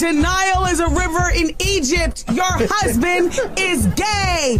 Denial is a river in Egypt. Your husband is gay.